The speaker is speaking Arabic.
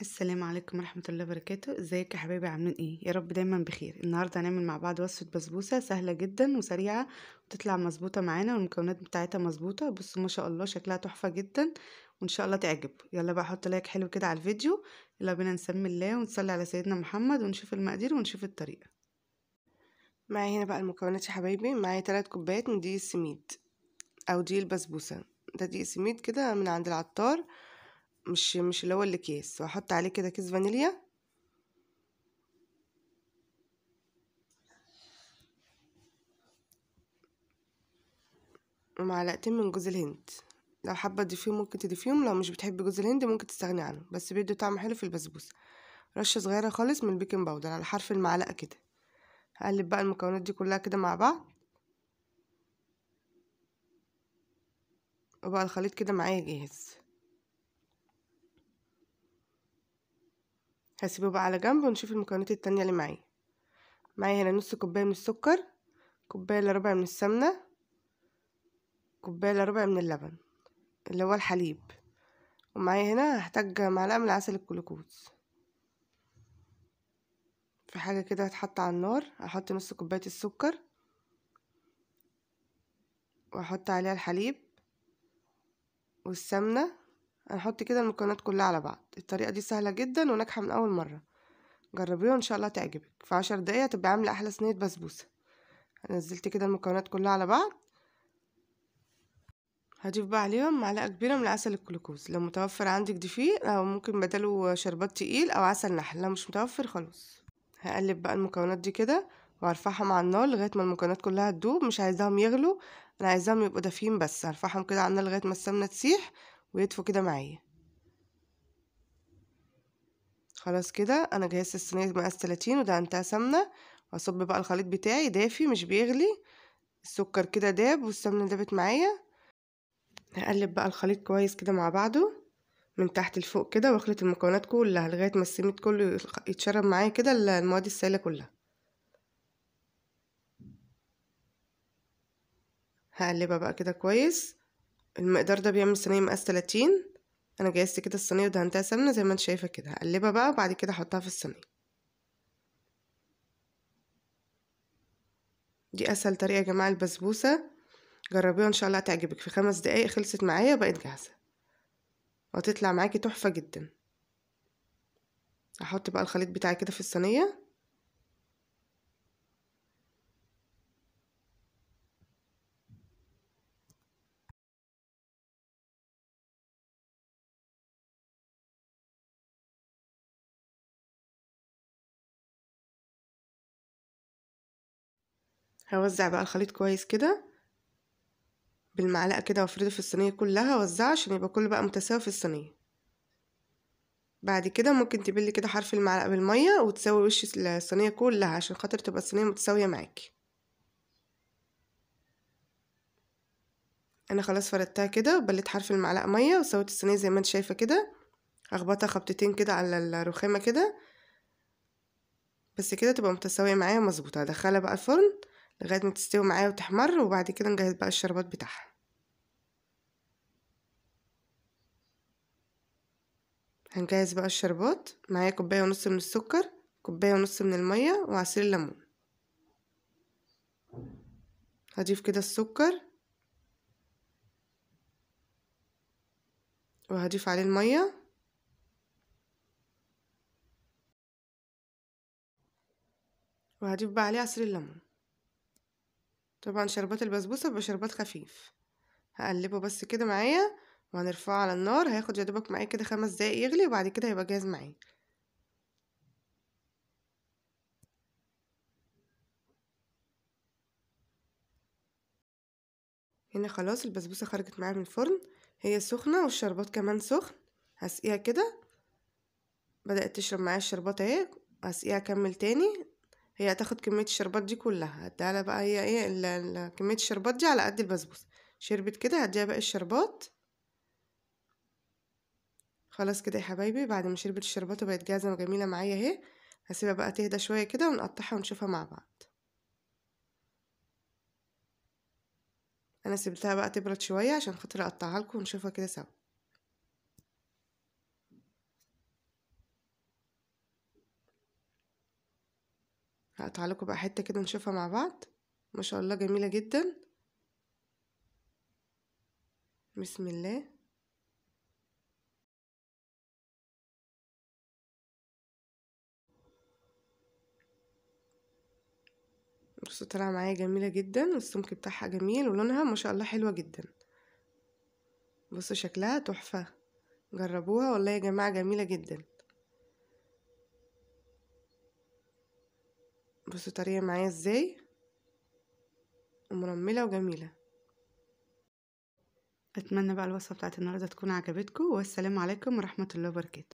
السلام عليكم ورحمة الله وبركاته. ازيك يا حبايبي؟ عاملين إيه؟ يا رب دايما بخير. النهاردة هنعمل مع بعض وصفة بسبوسة سهلة جدا وسريعة وتطلع مظبوطة معانا والمكونات بتاعتها مظبوطة. بصوا ما شاء الله شكلها تحفة جدا وإن شاء الله تعجبكم يلا بقى حط لايك حلو كده على الفيديو. يلا بينا نسمي الله ونصلي على سيدنا محمد ونشوف المقادير ونشوف الطريقة. معايا هنا بقى المكونات يا حبايبي. معايا تلات كوبايات من دقيق السميد أو دقيق البسبوسة. ده دقيق سميد كده من عند العطار. مش مش اللي هو الاكياس وأحط عليه كده كيس فانيليا. ومعلقتين من جوز الهند. لو حابة تضيفيهم ممكن تضيفيهم لو مش بتحبي جوز الهند ممكن تستغني عنه بس بيدوا طعم حلو في البسبوسة. رشة صغيرة خالص من ال baking powder على حرف المعلقة كده. هقلب بقى المكونات دي كلها كده مع بعض. وبقى الخليط كده معايا جاهز. هسيبه بقى على جنب ونشوف المكونات التانية اللي معايا. معايا هنا نص كوباية من السكر كوباية إلا ربع من السمنة كوباية إلا ربع من اللبن اللي هو الحليب. ومعايا هنا هحتاج معلقة من عسل الجلوكوز في حاجة كده هتحط على النار هحط نص كوباية السكر. واحط عليها الحليب والسمنة. هنحط كده المكونات كلها على بعض. الطريقة دي سهلة جدا وناجحة من أول مرة. جربيها إن شاء الله تعجبك. في عشر دقايق هتبقى عاملة أحلى صينية بسبوسة. نزلت كده المكونات كلها على بعض. هضيف بقى عليهم معلقة كبيرة من عسل الجلوكوز. لو متوفر عندك ضيفيه أو ممكن بداله شربات تقيل أو عسل نحل. لو مش متوفر خلاص. هقلب بقى المكونات دي كده وهرفعهم على النار لغاية ما المكونات كلها تدوب. مش عايزاهم يغلوا أنا عايزاهم يبقوا دافيين بس. هرفعهم كده على النار لغاية ما السمنة تسيح ويدفوا كده معايا. خلاص كده أنا جهزت الصينية مقاس 30 ودهنتها سمنة وأصب بقى الخليط بتاعي دافي مش بيغلي. السكر كده داب والسمنة دابت معايا. هقلب بقى الخليط كويس كده مع بعضه من تحت لفوق كده واخلط المكونات كلها لغاية ما السميد كله يتشرب معايا كده المواد السائلة كلها. هقلبها بقى كده كويس. المقدار ده بيعمل صينية مقاس 30 أنا جهزت كده الصينية ودهنتها سمنة زي ما أنت شايفة كده. هقلبها بقى وبعد كده أحطها في الصينية. دي أسهل طريقة يا جماعة البسبوسة. جربيها ان شاء الله هتعجبك. في خمس دقايق خلصت معايا بقت جاهزة. وهتطلع معاكي تحفة جدا. هحط بقى الخليط بتاعي كده في الصينية. هوزع بقى الخليط كويس كده بالمعلقة كده وافرده في الصينية كلها وزعه عشان يبقى كله بقى متساوي في الصينية. بعد كده ممكن تبلي كده حرف المعلقة بالمية وتساوي وش الصينية كلها عشان خاطر تبقى الصينية متساوية معاكي أنا خلاص فردتها كده وبليت حرف المعلقة مية وسويت الصينية زي ما أنت شايفة كده. أخبطها خبطتين كده على الرخامة كده. بس كده تبقى متساوية معايا مظبوطة هدخلها بقى الفرن. لغاية ما تستوي معايا وتحمر وبعد كده نجهز بقى الشربات بتاعها. هنجهز بقى الشربات معايا كوباية ونص من السكر كوباية ونص من المية وعصير الليمون. هضيف كده السكر. وهضيف عليه المية. وهضيف بقى عليه عصير الليمون. طبعا شربات البسبوسة بيبقى شربات خفيف. هقلبه بس كده معايا وهنرفعه على النار. هياخد يا دوبك معايا كده خمس دقايق يغلي وبعد كده هيبقى جاهز معايا. هنا خلاص البسبوسة خرجت معايا من الفرن. هي سخنة والشربات كمان سخن. هسقيها كده. بدأت تشرب معايا الشربات أهي. هسقيها أكمل تاني. هي هتاخد كمية الشربات دي كلها هديها بقى هي إيه كمية الشربات دي على قد البسبوسة. شربت كده هديها باقي الشربات. خلاص كده يا حبايبي بعد ما شربت الشربات وبقت جاهزة وجميلة معايا أهي هسيبها بقى تهدى شوية كده ونقطعها ونشوفها مع بعض. أنا سيبتها بقى تبرد شوية عشان خاطر أقطعها لكم ونشوفها كده سوا. هقطع لكم بقى حتة كده نشوفها مع بعض. ما شاء الله جميلة جدا. بسم الله. بصوا طالعة معايا جميلة جدا والسمك بتاعها جميل ولونها ما شاء الله حلوة جدا. بصوا شكلها تحفة. جربوها والله يا جماعة جميلة جدا. بصوا طريه معايا إزاي؟ ومرمله وجميلة. أتمنى بقى الوصفة بتاعت النهارده تكون عجبتكم والسلام عليكم ورحمة الله وبركاته.